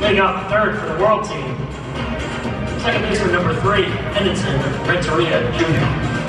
They got third for the world team. Second baseman number three, Henderson Renteria Jr.